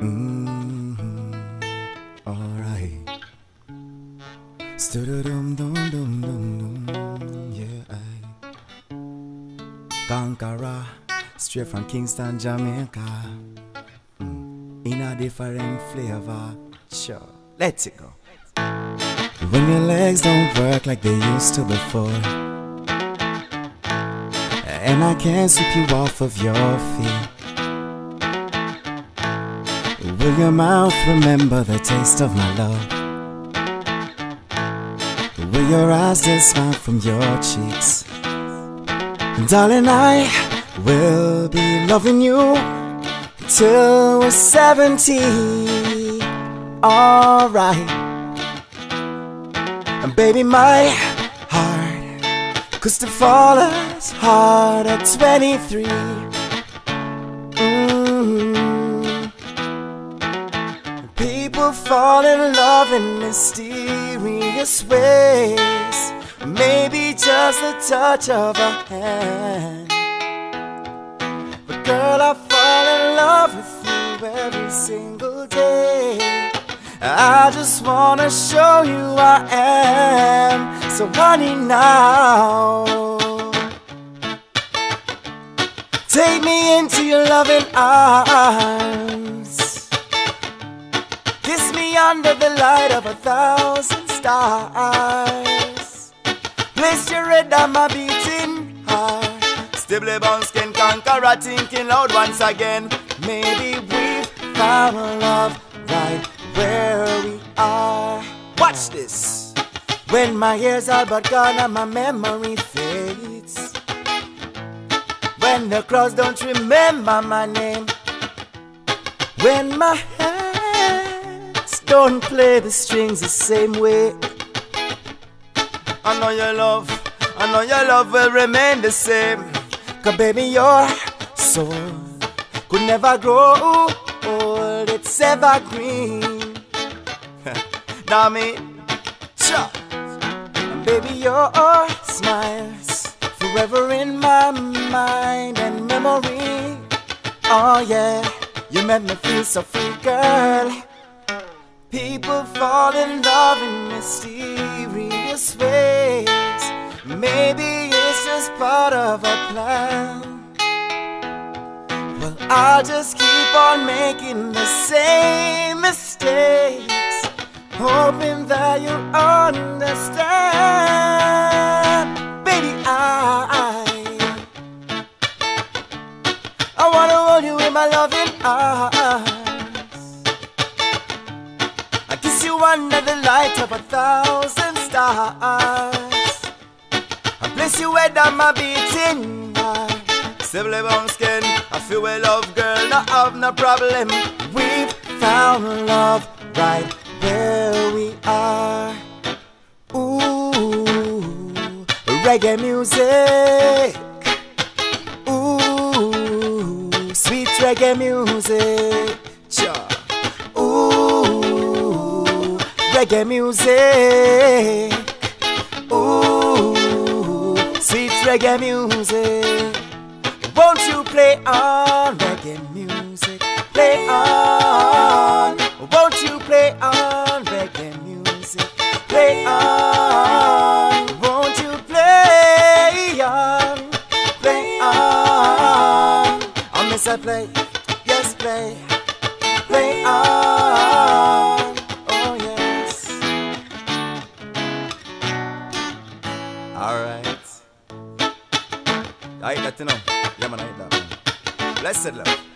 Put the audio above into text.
Mm-hmm. Alright. Dum dum dum dum. Yeah, I. Conkarah, straight from Kingston, Jamaica. Mm. In a different flavor. Sure, let's it go. When your legs don't work like they used to before. And I can't sweep you off of your feet. Will your mouth remember the taste of my love? Will your eyes still smile from your cheeks? Darling, I will be loving you till we're 70. Alright. And baby, my heart could still fall as hard at 23. Fall in love in mysterious ways. Maybe just the touch of a hand. But girl, I fall in love with you every single day. I just wanna show you I am. So, honey, now. Take me into your loving arms. Under the light of a thousand stars. Place your head on my beating heart. Stibble bounce can conquer thinking loud once again. Maybe we've found love right where we are. Watch this. When my years are but gone and my memory fades. When the crowds don't remember my name. When my hands don't play the strings the same way. I know your love, I know your love will remain the same. Cause baby, your soul could never grow old, it's evergreen. now me. And baby, your smiles forever in my mind and memory. Oh yeah, you made me feel so free, girl. People fall in love in mysterious ways. Maybe it's just part of a plan. Well, I'll just keep on making the same mistakes, hoping that you'll understand. Baby, I, I wanna hold you in my loving arms. Under the light of a thousand stars. I place you head on my beating heart. Stable bounce skin, I feel well love girl, not have no problem. We've found love right where we are. Ooh, reggae music. Ooh, sweet reggae music. Reggae music. Ooh, sweet reggae music. Won't you play on reggae music? Play on. Won't you play on reggae music? Play on. Won't you play on? Play on. I miss I play. Yes, play. Play on. That, you know. Yeah, man, I hate that. Blessed love.